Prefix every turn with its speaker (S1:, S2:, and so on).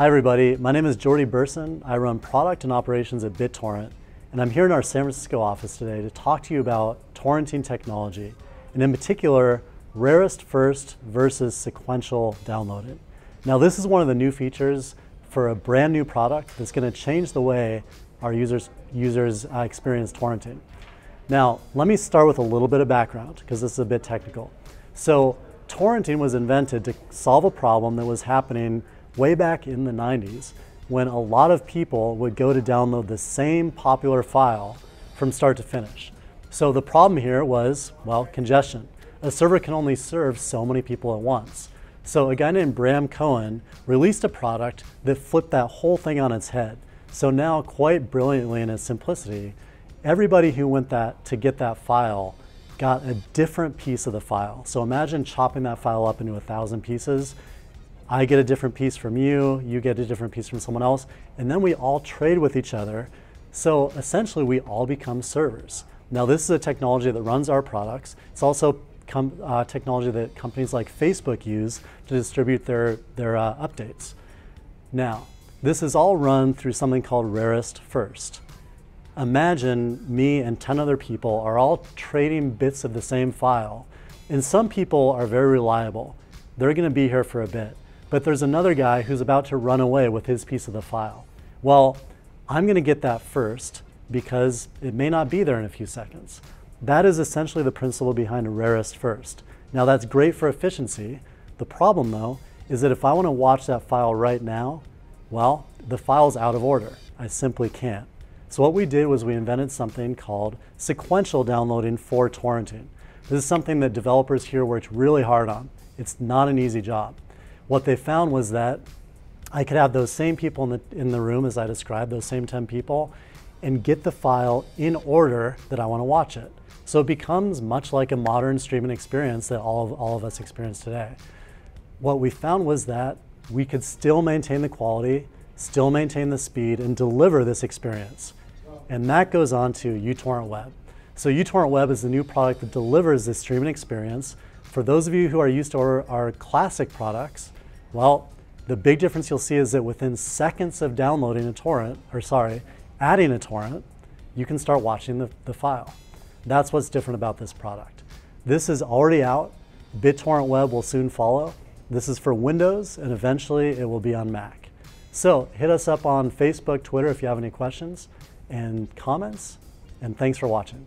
S1: Hi everybody, my name is Jordy Berson. I run product and operations at BitTorrent, and I'm here in our San Francisco office today to talk to you about torrenting technology, and in particular, rarest first versus sequential downloading. Now this is one of the new features for a brand new product that's going to change the way our users, users uh, experience torrenting. Now, let me start with a little bit of background because this is a bit technical. So, torrenting was invented to solve a problem that was happening way back in the 90s when a lot of people would go to download the same popular file from start to finish. So the problem here was, well, congestion. A server can only serve so many people at once. So a guy named Bram Cohen released a product that flipped that whole thing on its head. So now, quite brilliantly in its simplicity, everybody who went that to get that file got a different piece of the file. So imagine chopping that file up into a thousand pieces. I get a different piece from you, you get a different piece from someone else, and then we all trade with each other. So essentially, we all become servers. Now, this is a technology that runs our products. It's also uh, technology that companies like Facebook use to distribute their, their uh, updates. Now, this is all run through something called Rarest First. Imagine me and 10 other people are all trading bits of the same file. And some people are very reliable. They're going to be here for a bit. But there's another guy who's about to run away with his piece of the file. Well, I'm going to get that first because it may not be there in a few seconds. That is essentially the principle behind rarest first. Now that's great for efficiency. The problem though is that if I want to watch that file right now, well, the file's out of order. I simply can't. So what we did was we invented something called sequential downloading for torrenting. This is something that developers here worked really hard on. It's not an easy job. What they found was that I could have those same people in the, in the room as I described, those same 10 people, and get the file in order that I want to watch it. So it becomes much like a modern streaming experience that all of, all of us experience today. What we found was that we could still maintain the quality, still maintain the speed, and deliver this experience. And that goes on to uTorrent Web. So uTorrent Web is the new product that delivers this streaming experience. For those of you who are used to our, our classic products, well, the big difference you'll see is that within seconds of downloading a torrent, or sorry, adding a torrent, you can start watching the, the file. That's what's different about this product. This is already out. BitTorrent Web will soon follow. This is for Windows, and eventually it will be on Mac. So hit us up on Facebook, Twitter if you have any questions and comments, and thanks for watching.